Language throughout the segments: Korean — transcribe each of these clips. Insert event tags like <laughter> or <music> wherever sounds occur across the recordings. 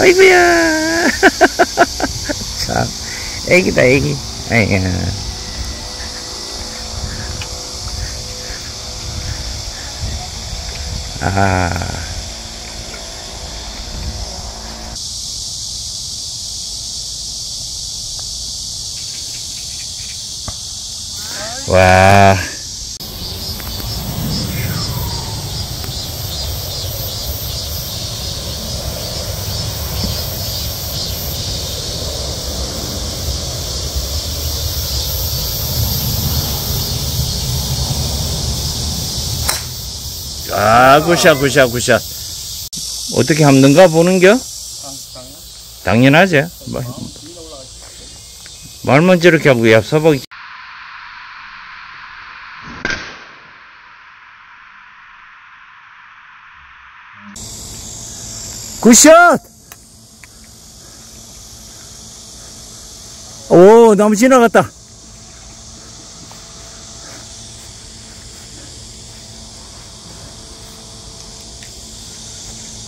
아이고야. 참, 애기다, 애 아. Good shot, good shot, good shot. 어떻게 합는가 보는겨? 당연하지. 뭐, 말만 저렇게 하고 얍서보기. Good shot! 오, 나무 지나갔다.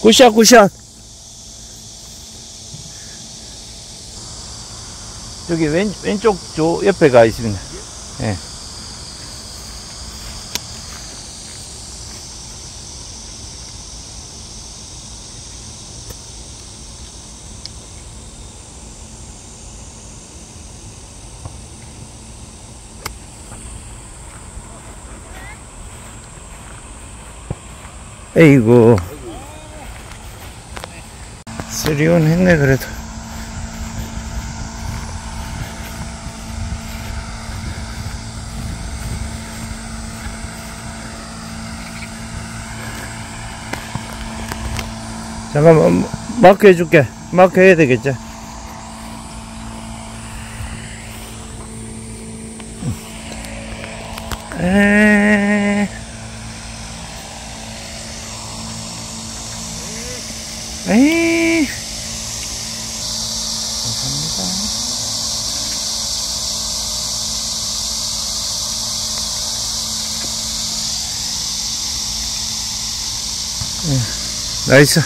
굿샷, 굿샷. 저기 왼, 왼쪽 저 옆에 가 있습니다. 예. 에이구. 쓰리온 했네, 그래도. 잠깐만, 마크 해줄게. 마크 해야 되겠지? 에... 에이. 감사합니다. 나이스.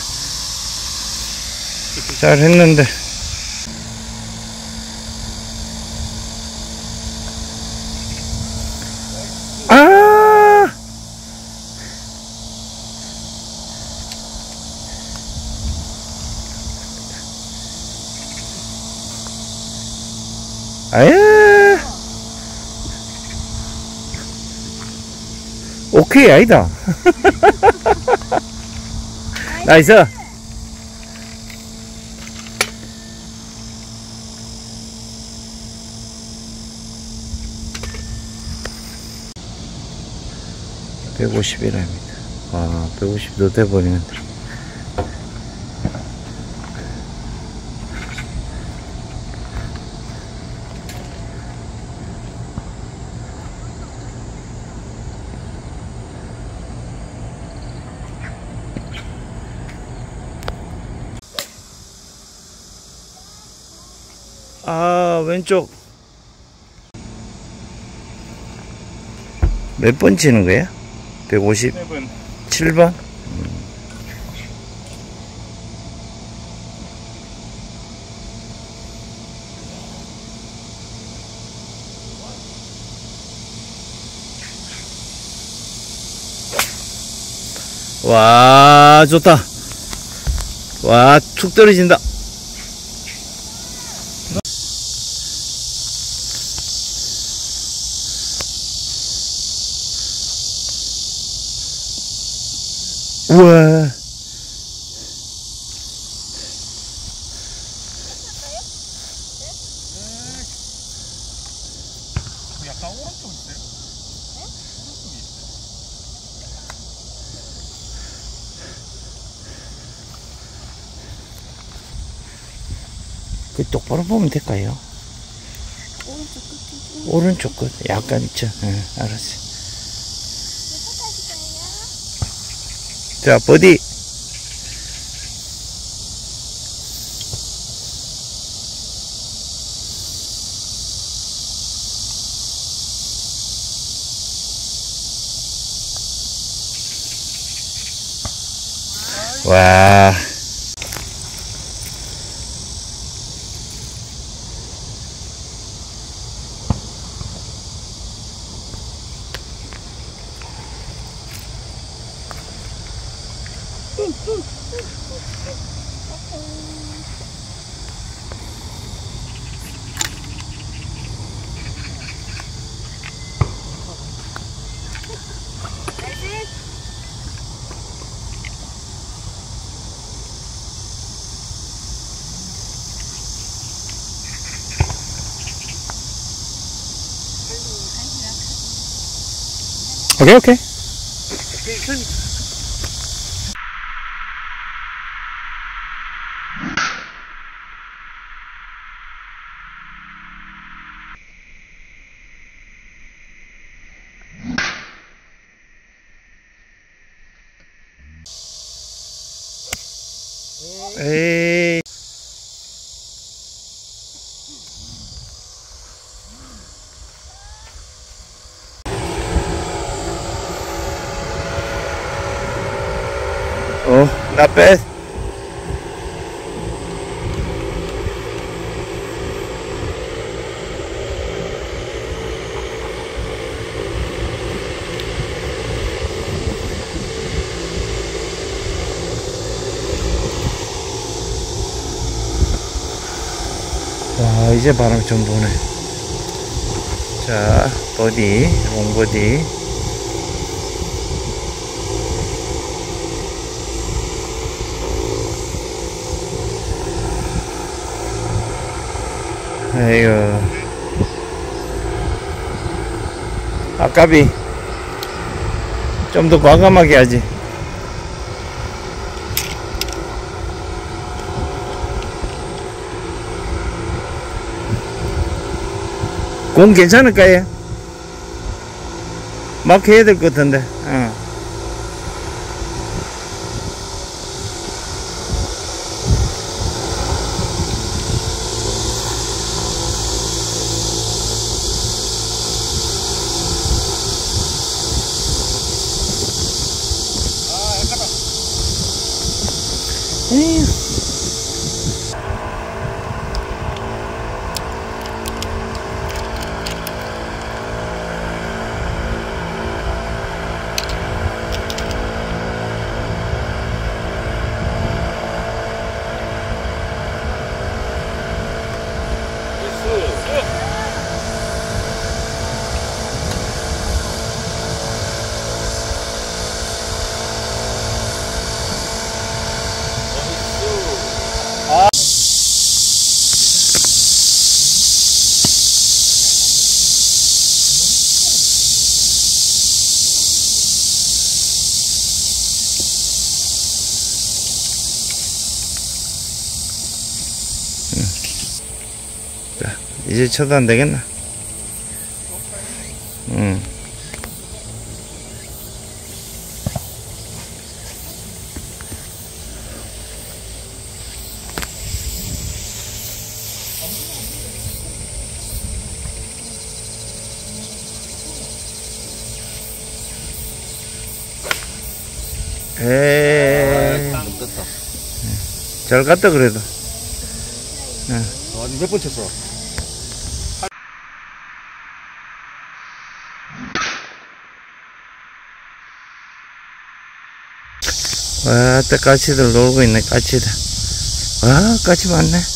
잘 했는데. 아! 아예. 오케이, 아니다. <laughs> 나이스. (150이랍니다) 아 (150도) 돼버리는데 아 왼쪽 몇 번 치는 거야? 150? 7번? 와 좋다 와 툭 떨어진다 우와. 그 똑바로 보면 될까요? 오른쪽 끝에 오른쪽 끝 약간 있죠 응, 알았어 자 버디. 와 오케 이, 오케이. 에이. Oh, not bad. 와, 이제 바람 좀 부네. 자, 버디, 롱버디. 아이고. 아까비. 좀 더 과감하게 하지. 공 괜찮을까요? 막 해야 될 것 같은데. 어. 이제 쳐도 안 되겠나? 응. 에이, 잘 갔다 그래도. 아, 몇번 쳤어? 와, 또 까치들 놀고 있네, 까치들. 와, 까치 많네.